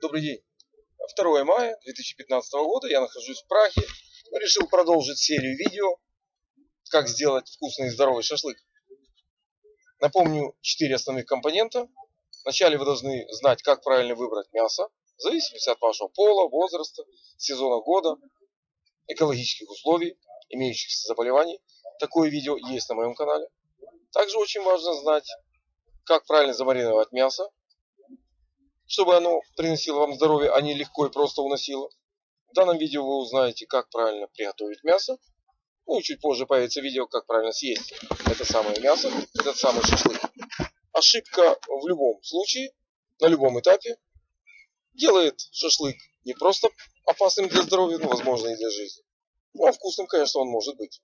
Добрый день. 2 мая 2015 года, я нахожусь в Праге. Решил продолжить серию видео, как сделать вкусный и здоровый шашлык. Напомню, 4 основных компонента. Вначале вы должны знать, как правильно выбрать мясо, в зависимости от вашего пола, возраста, сезона года, экологических условий, имеющихся заболеваний. Такое видео есть на моем канале. Также очень важно знать, как правильно замариновать мясо, чтобы оно приносило вам здоровье, а не легко и просто уносило. В данном видео вы узнаете, как правильно приготовить мясо. Ну и чуть позже появится видео, как правильно съесть это самое мясо, этот самый шашлык. Ошибка в любом случае, на любом этапе, делает шашлык не просто опасным для здоровья, но возможно и для жизни. Ну а вкусным, конечно, он может быть.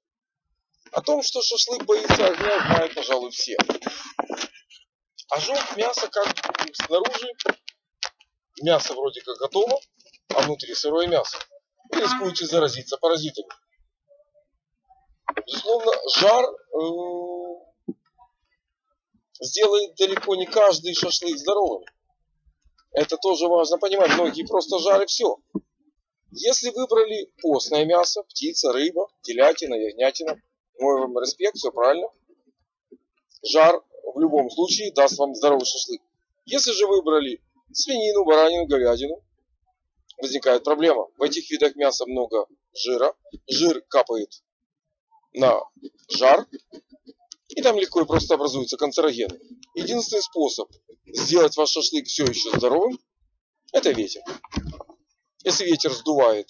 О том, что шашлык боится огня, знают, пожалуй, все. Ожог мяса как снаружи мясо вроде как готово, а внутри сырое мясо. Вы рискуете заразиться паразитами. Безусловно, жар э, сделает далеко не каждый шашлык здоровым. Это тоже важно понимать. Многие просто жары все. Если выбрали постное мясо, птица, рыба, телятина, ягнятина, мой вам респект, все правильно. Жар в любом случае даст вам здоровый шашлык. Если же выбрали свинину, баранину, говядину, возникает проблема. В этих видах мяса много жира, жир капает на жар, и там легко и просто образуются канцерогены. Единственный способ сделать ваш шашлык все еще здоровым, это ветер. Если ветер сдувает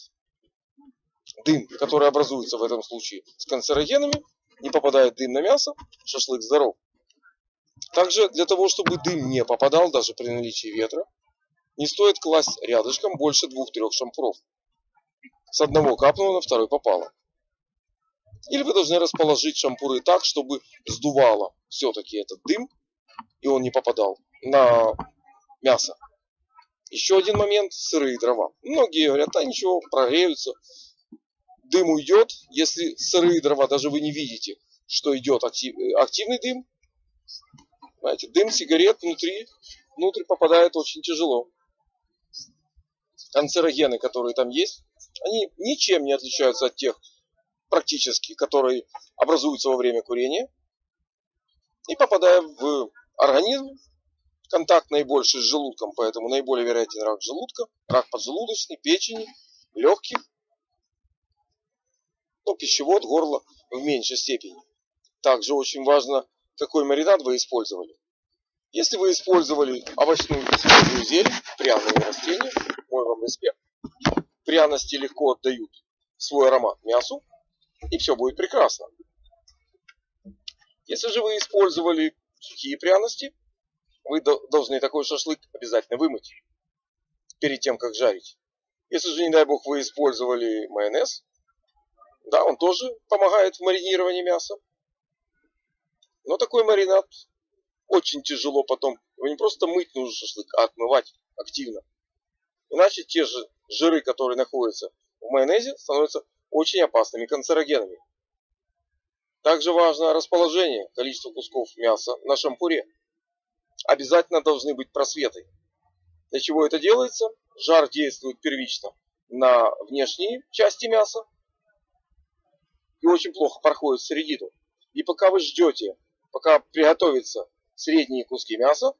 дым, который образуется в этом случае с канцерогенами, не попадает дым на мясо, шашлык здоров. Также для того, чтобы дым не попадал, даже при наличии ветра, не стоит класть рядышком больше двух-трех шампуров. С одного капнуло, на второй попало. Или вы должны расположить шампуры так, чтобы сдувало все-таки этот дым, и он не попадал на мясо. Еще один момент – сырые дрова. Многие говорят, а ничего, прогреются. Дым уйдет, если сырые дрова, даже вы не видите, что идет актив, активный дым. Знаете, дым сигарет внутри, внутрь попадает очень тяжело канцерогены, которые там есть, они ничем не отличаются от тех практически, которые образуются во время курения. И попадая в организм, контакт наибольший с желудком, поэтому наиболее вероятен рак желудка, рак поджелудочной, печени, легких, ну, пищевод, горло в меньшей степени. Также очень важно, какой маринад вы использовали. Если вы использовали овощную зелень, пряные растения, мой вам респект. Пряности легко отдают свой аромат мясу, и все будет прекрасно. Если же вы использовали сухие пряности, вы должны такой шашлык обязательно вымыть перед тем, как жарить. Если же, не дай бог, вы использовали майонез, да, он тоже помогает в маринировании мяса. Но такой маринад очень тяжело потом. Его не просто мыть нужно шашлык, а отмывать активно. Иначе те же жиры, которые находятся в майонезе, становятся очень опасными канцерогенами. Также важно расположение количества кусков мяса на шампуре. Обязательно должны быть просветы. Для чего это делается? Жар действует первично на внешние части мяса и очень плохо проходит в середину. И пока вы ждете, пока приготовятся средние куски мяса,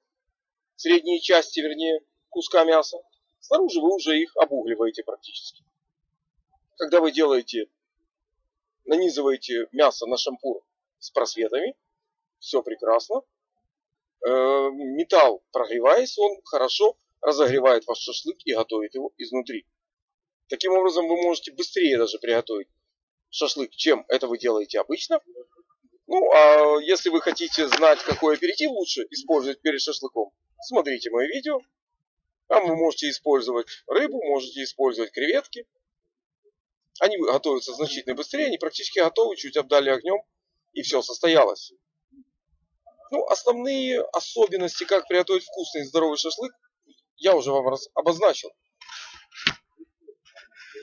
средние части, вернее, куска мяса, Снаружи вы уже их обугливаете практически. Когда вы делаете, нанизываете мясо на шампур с просветами, все прекрасно. Э, металл, прогреваясь, он хорошо разогревает ваш шашлык и готовит его изнутри. Таким образом, вы можете быстрее даже приготовить шашлык, чем это вы делаете обычно. Ну, а если вы хотите знать, какой аперитив лучше использовать перед шашлыком, смотрите мое видео. Там вы можете использовать рыбу, можете использовать креветки. Они готовятся значительно быстрее, они практически готовы, чуть обдали огнем, и все состоялось. Ну, основные особенности, как приготовить вкусный и здоровый шашлык, я уже вам раз обозначил.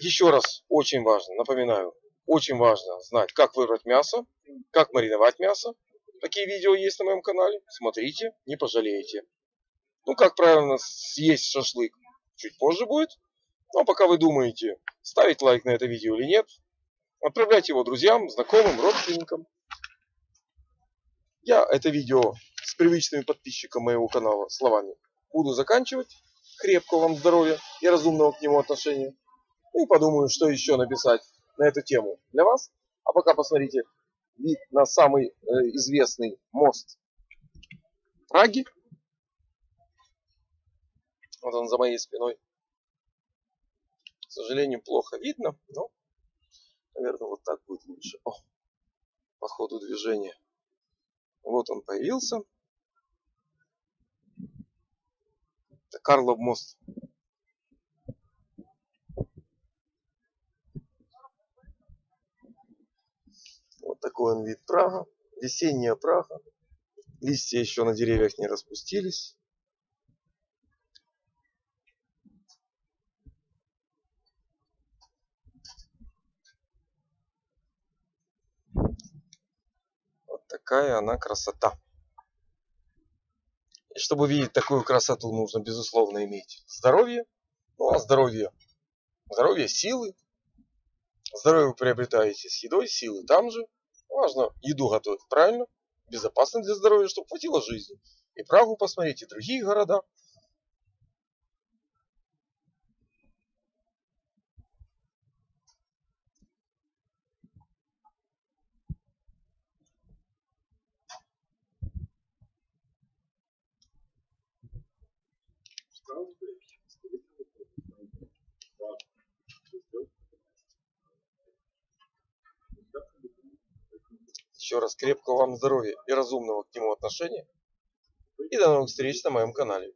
Еще раз, очень важно, напоминаю, очень важно знать, как выбрать мясо, как мариновать мясо. Такие видео есть на моем канале. Смотрите, не пожалеете. Ну, как правильно съесть шашлык чуть позже будет. Ну а пока вы думаете, ставить лайк на это видео или нет, отправляйте его друзьям, знакомым, родственникам. Я это видео с привычными подписчикам моего канала словами буду заканчивать. Крепкого вам здоровья и разумного к нему отношения. И подумаю, что еще написать на эту тему для вас. А пока посмотрите вид на самый э, известный мост Праги. Вот он за моей спиной. К сожалению, плохо видно, но, наверное, вот так будет лучше. О, по ходу движения. Вот он появился. Это Карлов мост. Вот такой он вид Прага. Весенняя Прага. Листья еще на деревьях не распустились. Вот такая она красота. И чтобы видеть такую красоту, нужно, безусловно, иметь здоровье. Ну, а здоровье, здоровье силы. Здоровье вы приобретаете с едой, силы там же. Важно еду готовить правильно, безопасно для здоровья, чтобы хватило жизни. И Прагу посмотреть, и другие города. Еще раз крепкого вам здоровья и разумного к нему отношения. И до новых встреч на моем канале.